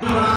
Bye.